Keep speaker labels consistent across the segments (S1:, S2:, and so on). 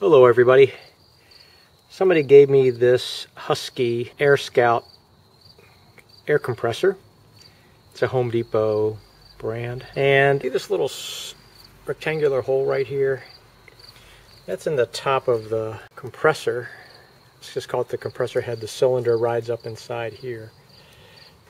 S1: Hello everybody. Somebody gave me this Husky Air Scout air compressor. It's a Home Depot brand. And see this little rectangular hole right here? That's in the top of the compressor. Let's just call it the compressor head. The cylinder rides up inside here.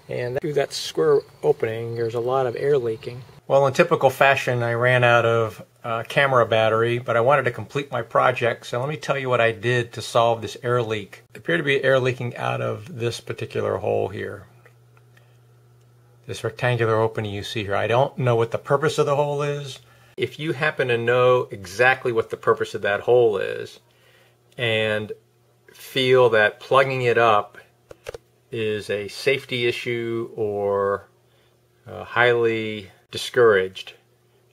S1: And through that square opening, there's a lot of air leaking. Well, in typical fashion, I ran out of uh, camera battery, but I wanted to complete my project, so let me tell you what I did to solve this air leak. It appeared to be air leaking out of this particular hole here. This rectangular opening you see here. I don't know what the purpose of the hole is. If you happen to know exactly what the purpose of that hole is, and feel that plugging it up is a safety issue or uh, highly discouraged,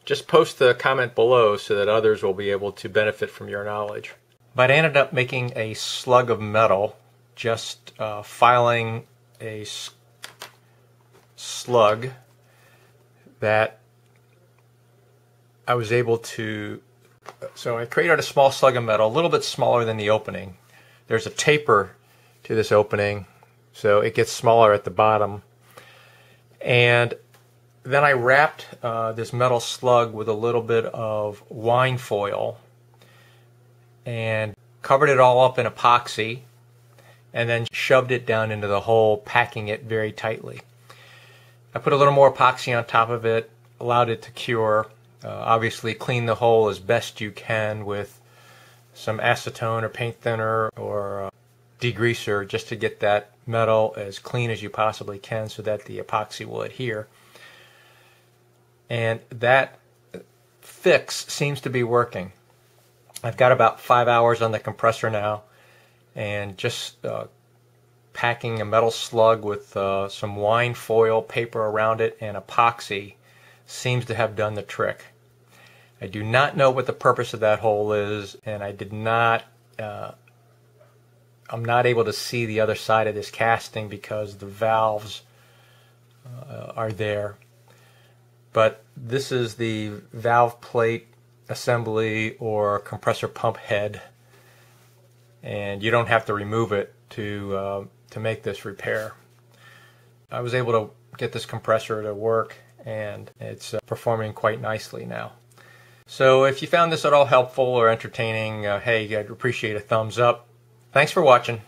S1: just post the comment below so that others will be able to benefit from your knowledge. But I ended up making a slug of metal, just uh, filing a slug that I was able to. So I created a small slug of metal, a little bit smaller than the opening. There's a taper to this opening, so it gets smaller at the bottom. And then I wrapped uh, this metal slug with a little bit of wine foil and covered it all up in epoxy and then shoved it down into the hole, packing it very tightly. I put a little more epoxy on top of it, allowed it to cure. Uh, obviously, clean the hole as best you can with some acetone or paint thinner or uh, degreaser just to get that metal as clean as you possibly can so that the epoxy will adhere and that fix seems to be working. I've got about five hours on the compressor now, and just uh, packing a metal slug with uh, some wine foil paper around it and epoxy seems to have done the trick. I do not know what the purpose of that hole is, and I did not. Uh, I'm not able to see the other side of this casting because the valves uh, are there but this is the valve plate assembly or compressor pump head and you don't have to remove it to uh, to make this repair. I was able to get this compressor to work and it's uh, performing quite nicely now. So if you found this at all helpful or entertaining, uh, hey, I'd appreciate a thumbs up. Thanks for watching.